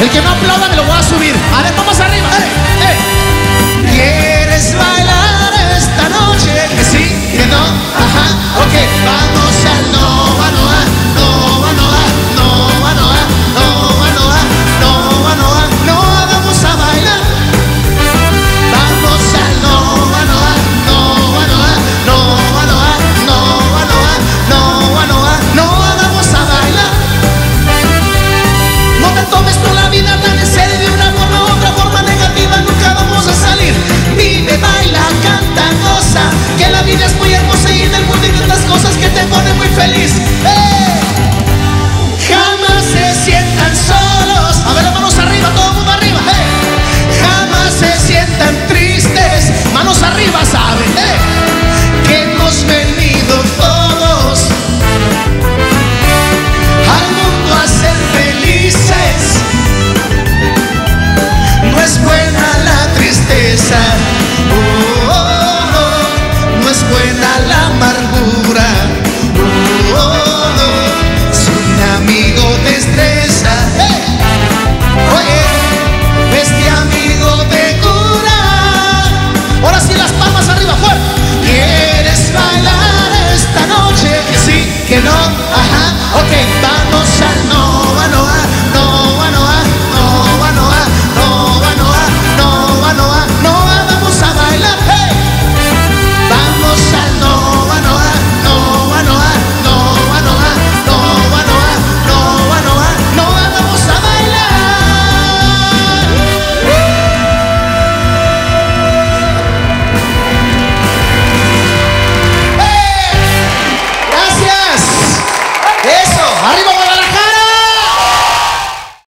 El que no aplauda me lo voy a subir. A ver, vamos arriba.